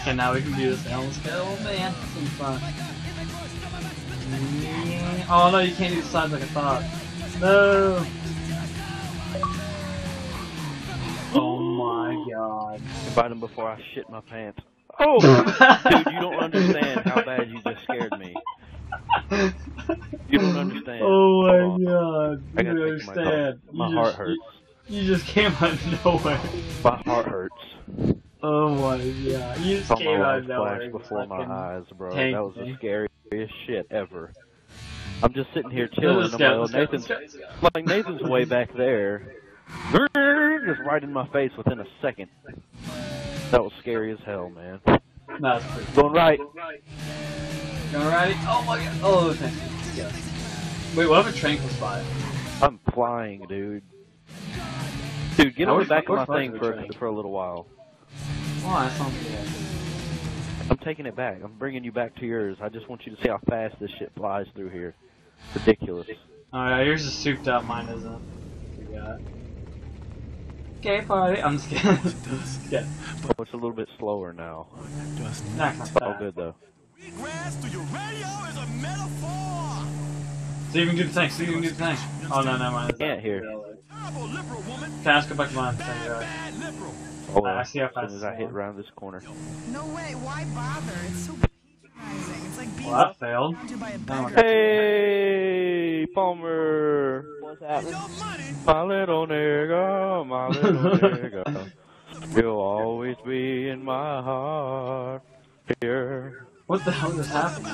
Okay, now we can do this. Now let's go, oh, man. Some fun. Oh no, you can't do the sides like I thought. No. Oh my god. Invite him before I shit my pants. Oh, dude, you don't understand how bad you just scared me. You don't understand. Oh my Hold on. god. I You gotta don't understand. My, You my heart just- hurts. You just came out of nowhere. My heart hurts. Oh my god. You just Saw my came out of nowhere. flash before my eyes, bro. That was the scariest shit ever. I'm just sitting here chilling. I'm like, Nathan's, let's go, let's go. like Nathan's way back there, just right in my face within a second. That was scary as hell, man. It's pretty Going right. Going right? Oh my god. Oh, thank you. Yeah. Wait, what if a train goes by? I'm flying, dude. Dude, get on the back of my thing for for a little while. Oh, that sounds good. I'm taking it back. I'm bringing you back to yours. I just want you to see how fast this shit flies through here. Ridiculous. Alright, yours is souped up, mine isn't. We got. Gay party. I'm just kidding. just kidding. Oh, it's a little bit slower now. Not gonna oh, It's all good though. Grass to your radio is a metaphor. So you can do the thing, so you can do the thing. Oh no, no, mine. Can't hear. Terrible liberal. Can I just go back to mine? Thank you, right. Bad liberal. Oh, I see how as soon as I hit around this corner. No way, why bother? It's so patronizing. It's like being Well, that failed. lied to by a That one- Hey, Palmer. What's happening? My little nigga, my little nigga. You'll always be in my heart. Here. What the hell just happened?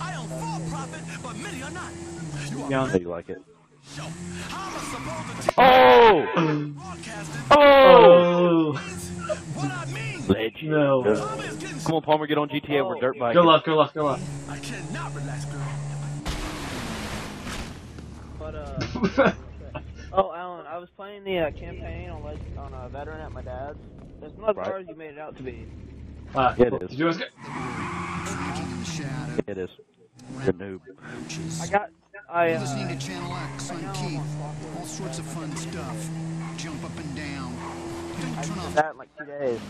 I am for profit, but many are not. You are Yeah. You like it? show. How am I supposed to teach Oh! broadcasting Oh! Oh! No. Mama Come on, Palmer, get on GTA. We're dirt bike. Good luck, good luck, good luck. I cannot relax, girl. But uh, oh, Alan, I was playing the uh, campaign on leg- on a veteran at my dad's. It's not as Right. hard as you made it out to be. Uh, Yeah, it is. Did you guys get? It is. You're noob. I got. I uh, Listening to Channel X on I'm Keith. All sorts of fun stuff. Jump up and down. Don't I turn did that in like two days.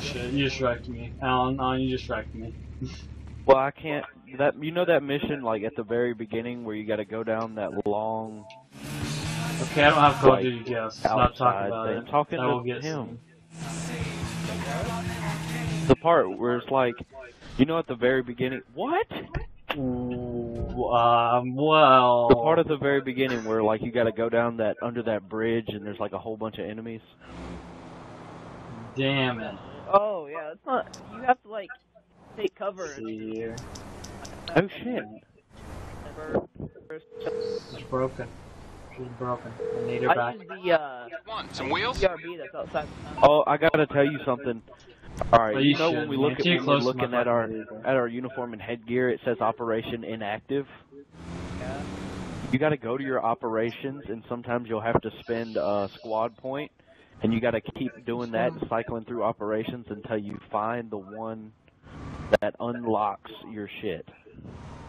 Shit, you just wrecked me. Alan, Alan, you just wrecked me. Well, I can't. That you know that mission like at the very beginning where you got to go down that long Okay, I don't have Call of Like, Duty guests. Not talking about thing. it. I'm talking I will to get him. some. The part where it's like, you know, at the very beginning. What? Um, well. The part at the very beginning where like you got to go down that under that bridge and there's like a whole bunch of enemies. Damn it. Oh yeah, it's not. You have to like take cover Let's see here. Oh shit! never. It's broken. She's broken. I need her I back. the uh, Want some wheels? BRB that's outside the. Oh, I gotta tell you something. All right, Oh, you, you know should, when we look at Too when we're looking at our at our uniform and headgear, it says Operation Inactive. Yeah. You got to go to your operations, and sometimes you'll have to spend a squad point, and you got to keep doing that and cycling through operations until you find the one that unlocks your shit.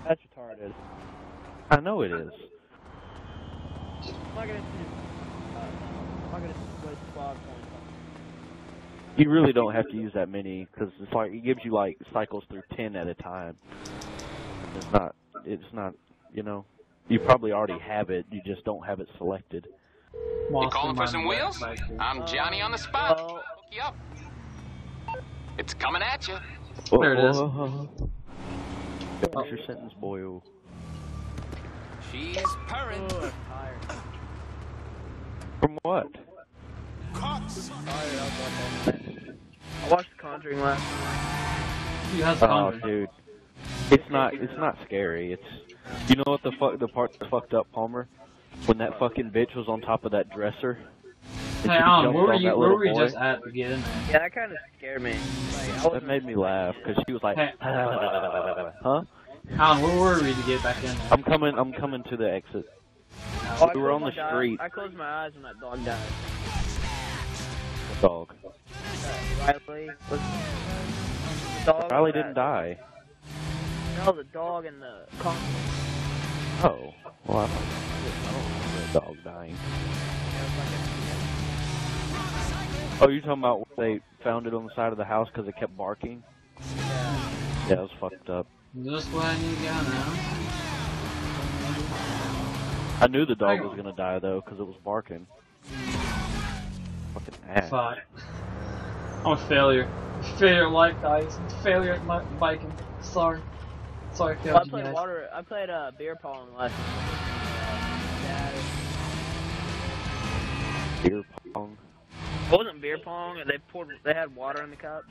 That's retarded. I know it is. I'm not gonna. Uh, I'm not gonna waste squad points. You really don't have to use that many because it's like it gives you like cycles through ten at a time. It's not. It's not. You know. You probably already have it. You just don't have it selected. You calling for some wheels? I'm Johnny on the spot. Well, Hook you up. It's coming at you. There it is. Finish your sentence, boy. She's purring. ugh. From what? Cops. I watched The Conjuring last night. You has Oh, Conjuring. dude. It's not. It's not scary. It's. You know what the fuck? The part that fucked up, Palmer, when that fucking bitch was on top of that dresser. and Hey, she Alan, jumped where were you? Where little were you boy. just at to get in there? Yeah, that kind of scared me. Like, I That made me laugh because she was like, Hey. "Huh? Alan, where were we to get back in there? I'm coming. I'm coming to the exit." Oh, we were on the di- street. I closed my eyes when that dog died. Dog. Uh, Riley was. The dog Riley didn't die. No, the dog and the con- Oh. Well, dog dying. Oh, you talking about they found it on the side of the house because it kept barking? Yeah, it was fucked up. Just letting you go now. I knew the dog was gonna die though, because it was barking. Fucking ass. Fuck. I'm a failure. Failure at life, guys. Failure at my biking. Sorry. Sorry, I Well, I failed you played guys. water. I played uh, beer pong last. Dad. Beer pong. It wasn't beer pong. They poured. They had water in the cups.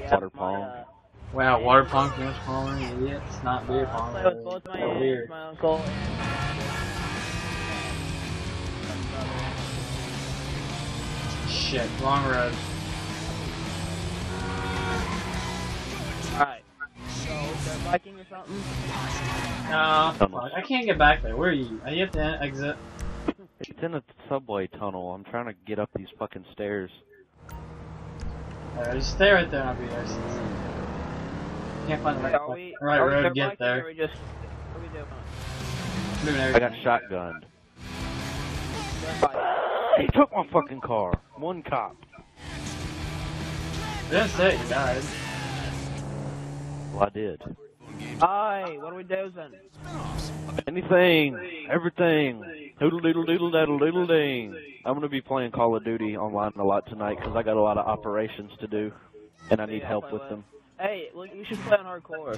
Yeah, Water my, pong. uh, Wow, water pong, finish pong, idiot. It's not beer I pong. played with both my That's aunts, weird. my uncle, Shit, wrong road. They're or something? No, Tunnel. fuck, I can't get back there. Where are you? Uh, I have to exit. It's in a subway tunnel. I'm trying to get up these fucking stairs. Alright, just stay right there and I'll be there. Can't find the right, Are we, right are we road to get biking, Or are there. we just, what we doing? Doing I got shotgunned. He took my fucking car. One cop. That's it, say you died. Well, I did. Aye, what are we doing? Anything, everything. Doodle doodle doodle daddle doodle ding. I'm gonna be playing Call of Duty online a lot tonight because I got a lot of operations to do, and I need Yeah, help with with. them. Hey, look, we should play on hardcore.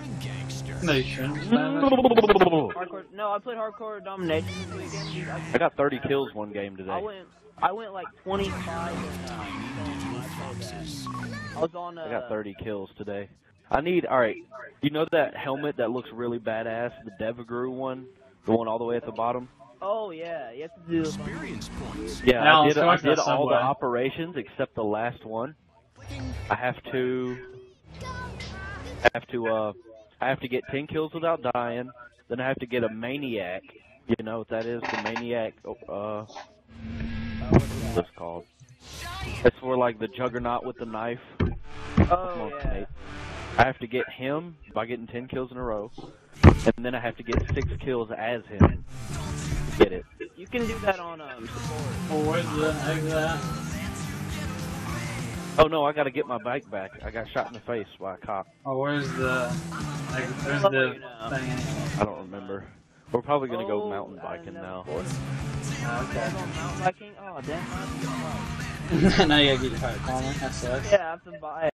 No, you shouldn't. Hardcore. No, I played hardcore domination this weekend. dude. I, I got 30 kills one game today. I today. went, I went like 25 and uh, I. I was on. Uh, I got 30 kills today. I need. All right. You know that helmet that looks really badass, the DEVGRU one, the one all the way at the bottom. Oh yeah, you have to do. Experience points. Yeah, Now, I did. I I did all the operations except the last one. I have to. I have to. Uh, I have to get 10 kills without dying. Then I have to get a maniac. You know what that is? The maniac. Uh, what's this called? It's for like the juggernaut with the knife. Oh yeah. Nate. I have to get him by getting 10 kills in a row. And then I have to get 6 kills as him. Get it. You can do that on um support. Oh, where's the exit at? Oh no, I gotta get my bike back. I got shot in the face by a cop. Oh, where's the... Like, where's I'll the let you know. thing? I don't remember. We're probably gonna go Oh, mountain biking now. know. Oh, okay. mountain biking? Oh damn, I have to get a bike. now you gotta get your car. That sucks. Yeah, I have to buy